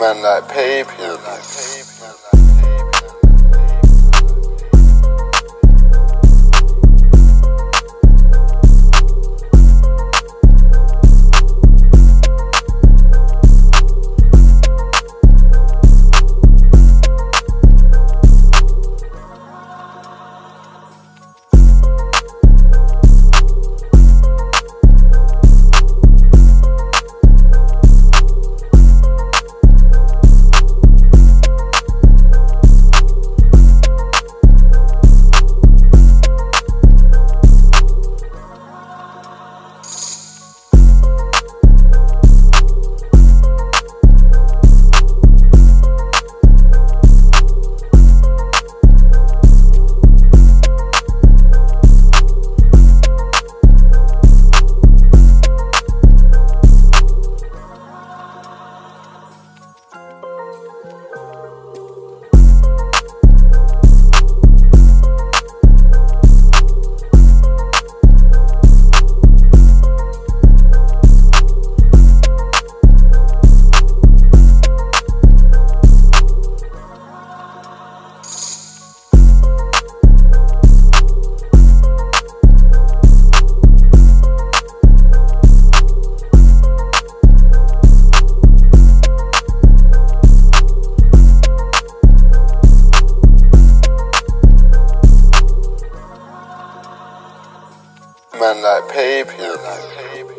Man like paper. Man like paper.